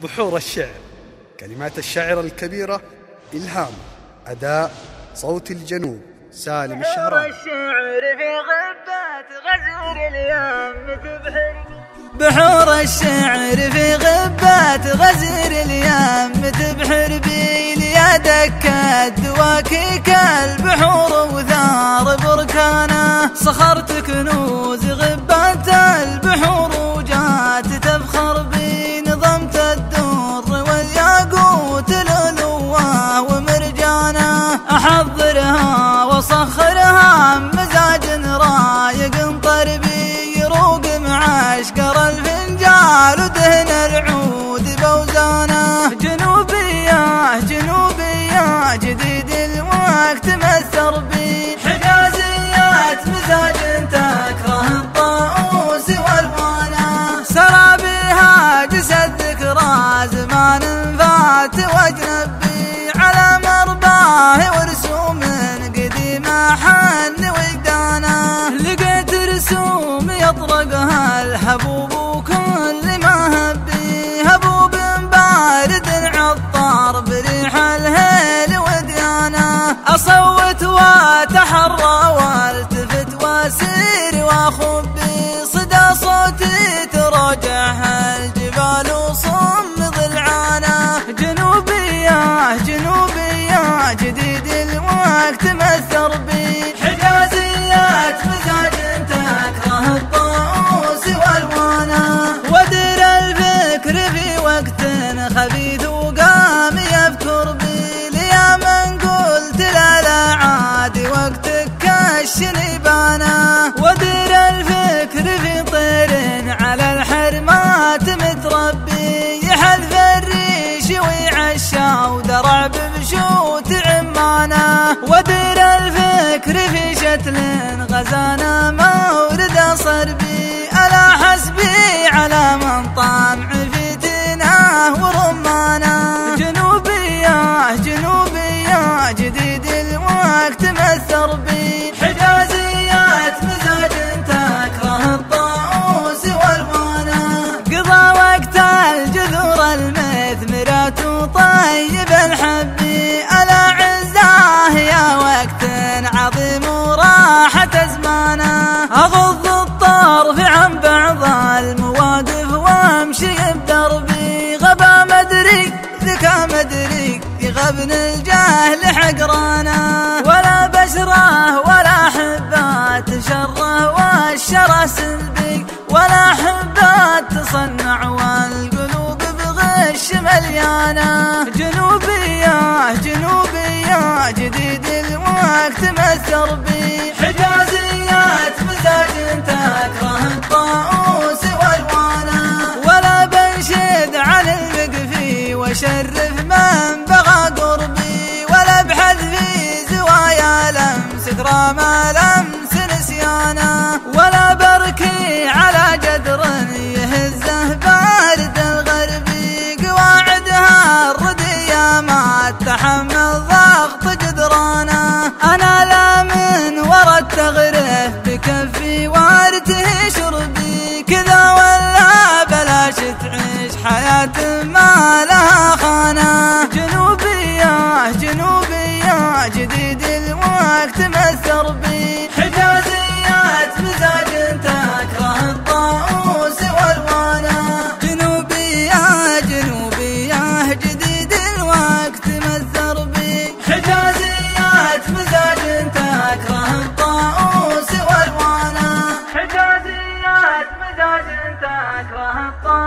بحور الشعر. كلمات الشاعر الكبيرة إلهام أداء صوت الجنوب سالم الشهراني الشعر في غبات غزير اليم تبحر بحور الشعر في غبات غزير اليم تبحر بي يا دكة دواكيك البحور وثار بركانه. صخرت كنوز فات واجنبي على مرباه ورسوم قديمة حن وجدانه لقيت رسوم يطرقها الحبوب وكل ما هبي. هبوب بارد عطار بريح الهيل وديانه. أصوت واتحرى وقت خبيث وقام يذكر بي ليا من قلت لا لا عادي وقتك كالشنيبانه ودر الفكر في طير على الحرمات متربي. يحلف الريش ويعشى ودرع بمشوت عمانه ودر الفكر في شتل غزانا مورد مثر بي حجازيات مزاج تكره الطاووس والوانه قضى وقت الجذور المثمرات وطيب الحبي ألا عزاه يا وقت عظيم وراحة أزمانه أغض الطرف عن بعض المواقف وامشي بدربي. غبا مدري ذكا مدري يغبن الجهل حقرانه تصنع والقلوب بغش مليانة. جنوبيه جنوبيه جديد الوقت مثر بي. حجازيات مزاج تكره الطاووس والوانه ولا بنشد عن المقفي وشرف من بغى قربي. ولا ابحث في زوايا لمس كرامه وحقا